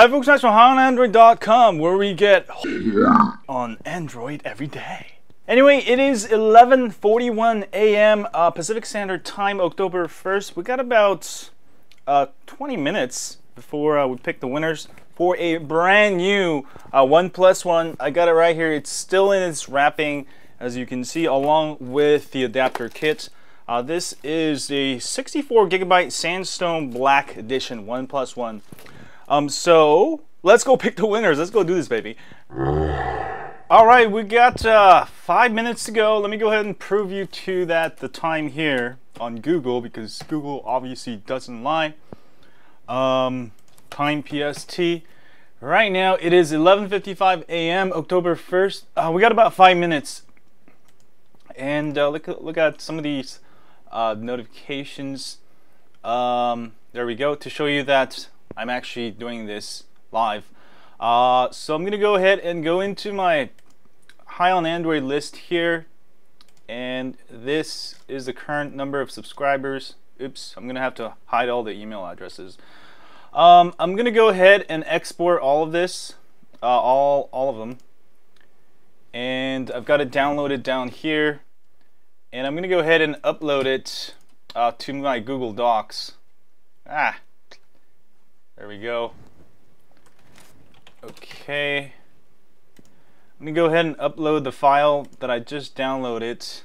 Hi folks, Max from HighOnAndroid.com where we get on Android every day. Anyway, it is 11.41 a.m. Uh, Pacific Standard Time, October 1st. We got about uh, 20 minutes before uh, we pick the winners for a brand new uh, OnePlus One. I got it right here. It's still in its wrapping, as you can see, along with the adapter kit. Uh, this is a 64 gigabyte Sandstone Black Edition OnePlus One. Um, so let's go pick the winners. Let's go do this, baby. All right, we got uh, five minutes to go. Let me go ahead and prove you to that the time here on Google because Google obviously doesn't lie. Um, time PST. Right now it is 11:55 a.m. October 1st. Uh, we got about five minutes, and uh, look look at some of these uh, notifications. Um, there we go to show you that I'm actually doing this live. Uh, so I'm gonna go ahead and go into my high on Android list here. And this is the current number of subscribers. Oops I'm gonna have to hide all the email addresses. Um, I'm gonna go ahead and export all of this uh, all all of them. And I've got it downloaded down here. And I'm gonna go ahead and upload it uh, to my Google Docs. Ah there we go. Okay. I'm to go ahead and upload the file that I just downloaded,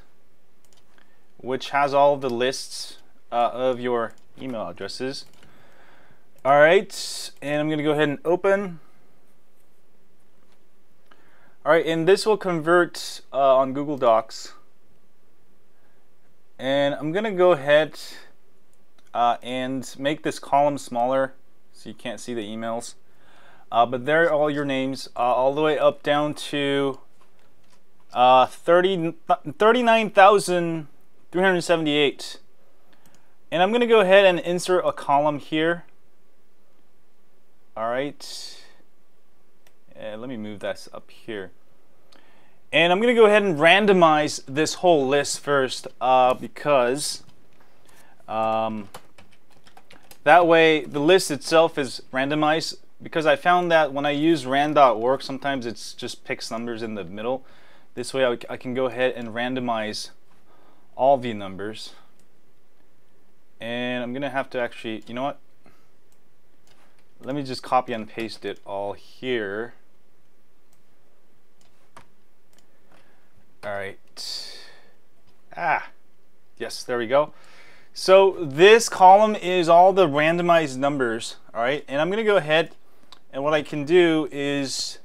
which has all the lists uh, of your email addresses. Alright, and I'm to go ahead and open. Alright, and this will convert uh, on Google Docs. And I'm to go ahead uh, and make this column smaller so you can't see the emails. Uh, but there are all your names, uh, all the way up down to uh, 30, 39,378. And I'm going to go ahead and insert a column here. All right. Uh, let me move this up here. And I'm going to go ahead and randomize this whole list first uh, because um, that way, the list itself is randomized because I found that when I use rand.org, sometimes it just picks numbers in the middle. This way I, I can go ahead and randomize all the numbers. And I'm going to have to actually, you know what? Let me just copy and paste it all here. All right. Ah, yes, there we go. So this column is all the randomized numbers, all right? And I'm gonna go ahead and what I can do is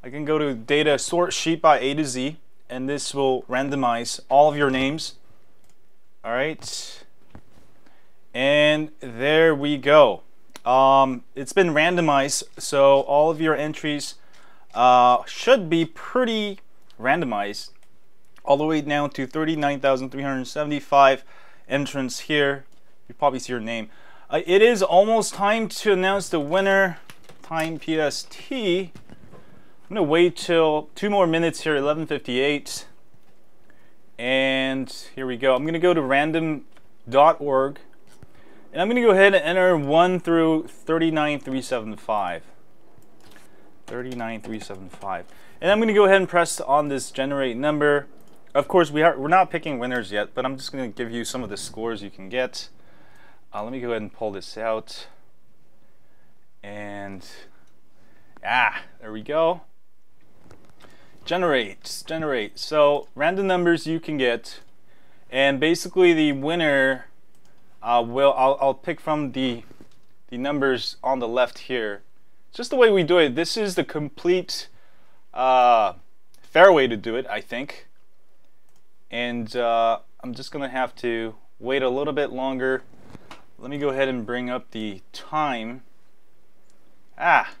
I can go to data sort sheet by A to Z and this will randomize all of your names, all right? And there we go. Um, it's been randomized, so all of your entries uh, should be pretty randomized all the way down to 39,375 entrance here. You probably see your name. Uh, it is almost time to announce the winner. Time PST. I'm gonna wait till two more minutes here, 11:58, and here we go. I'm gonna go to random.org, and I'm gonna go ahead and enter one through 39375. 39375, and I'm gonna go ahead and press on this generate number. Of course, we are we're not picking winners yet, but I'm just going to give you some of the scores you can get. Uh, let me go ahead and pull this out. And ah, there we go. Generate, generate. So random numbers you can get, and basically the winner uh, will I'll, I'll pick from the the numbers on the left here. Just the way we do it. This is the complete uh, fair way to do it, I think and uh, I'm just gonna have to wait a little bit longer. Let me go ahead and bring up the time. Ah!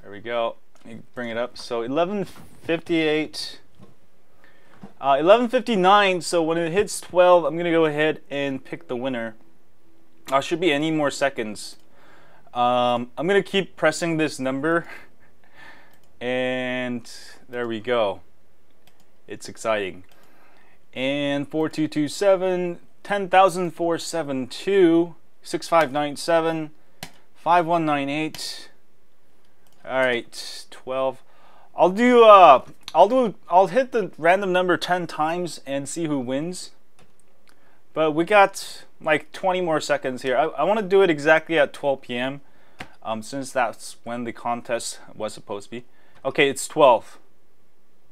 There we go. Let me bring it up. So 1158 uh, 1159 so when it hits 12 I'm gonna go ahead and pick the winner. Uh, should be any more seconds. Um, I'm gonna keep pressing this number. And there we go it's exciting. And 4227, 10,472, 6597, 5198. All right, 12. I'll do uh I'll do I'll hit the random number 10 times and see who wins. But we got like 20 more seconds here. I, I want to do it exactly at 12 p.m. Um, since that's when the contest was supposed to be. Okay, it's 12.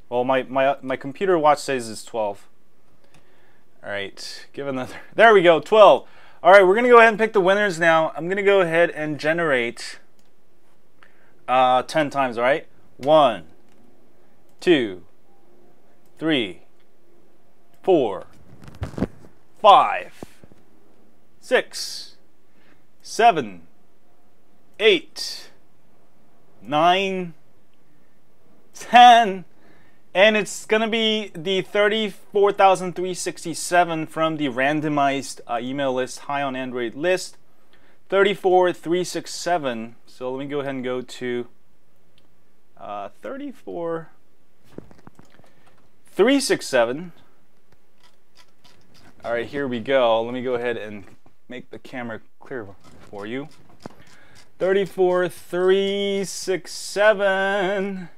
Well, my, my, my computer watch says it's 12. All right, give another. There we go, 12. All right, we're to go ahead and pick the winners now. I'm to go ahead and generate uh, 10 times, all right? One, two, three, four, five, six, seven, eight, nine, ten, and it's gonna be the 34,367 from the randomized uh, email list, high on Android list. 34367. So let me go ahead and go to uh, 367. All right, here we go. Let me go ahead and make the camera clear for you. 34367.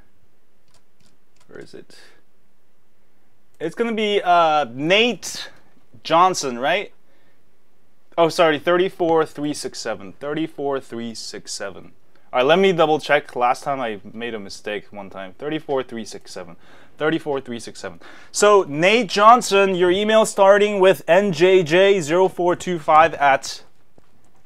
Where is it? It's going to be uh, Nate Johnson, right? Oh, sorry, 34367. 34367. All right, let me double check. Last time I made a mistake one time. 34367. 34367. So, Nate Johnson, your email starting with njj0425 at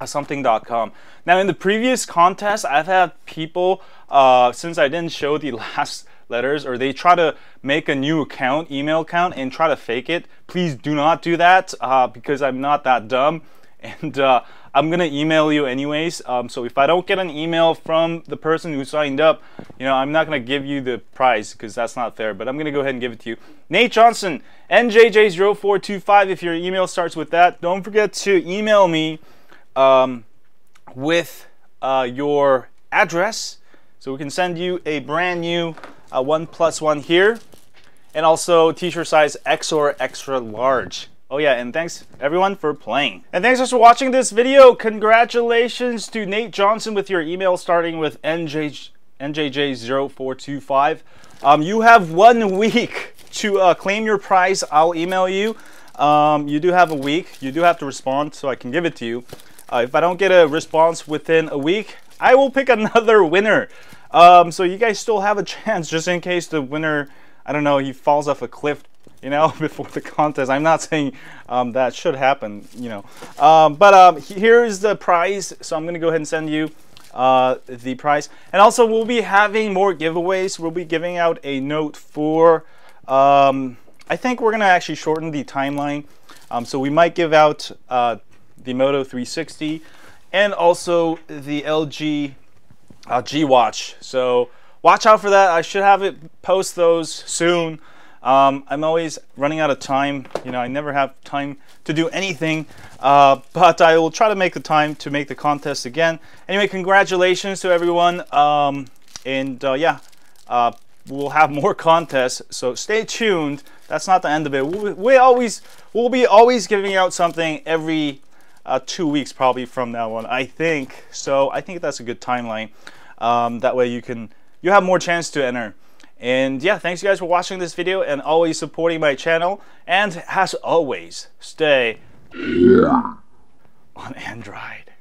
something.com. Now, in the previous contest, I've had people, uh, since I didn't show the last letters, or they try to make a new account, email account, and try to fake it. Please do not do that uh, because I'm not that dumb. And uh, I'm gonna email you anyways. Um, so if I don't get an email from the person who signed up, you know, I'm not gonna give you the prize because that's not fair. But I'm gonna go ahead and give it to you. Nate Johnson, NJJ0425. If your email starts with that, don't forget to email me um, with uh, your address, so we can send you a brand new uh, OnePlus One here, and also t-shirt size X or extra large. Oh yeah, and thanks everyone for playing. And thanks for watching this video. Congratulations to Nate Johnson with your email starting with NJ, NJJ0425. Um, you have one week to uh, claim your prize. I'll email you. Um, you do have a week. You do have to respond so I can give it to you. Uh, if I don't get a response within a week, I will pick another winner. Um, so you guys still have a chance just in case the winner, I don't know, he falls off a cliff you know, before the contest. I'm not saying um, that should happen, you know. Um, but um, here's the prize. So I'm going to go ahead and send you uh, the prize. And also, we'll be having more giveaways. We'll be giving out a Note 4, um, I think we're going to actually shorten the timeline. Um, so we might give out uh, the Moto 360 and also the LG uh, G Watch. So watch out for that. I should have it post those soon. Um, I'm always running out of time. You know, I never have time to do anything, uh, but I will try to make the time to make the contest again. Anyway, congratulations to everyone. Um, and uh, yeah, uh, we'll have more contests, so stay tuned. That's not the end of it. We, we always, we'll be always giving out something every uh, two weeks probably from now on, I think. So I think that's a good timeline. Um, that way you can, you have more chance to enter. And yeah, thanks you guys for watching this video and always supporting my channel. And as always, stay on Android.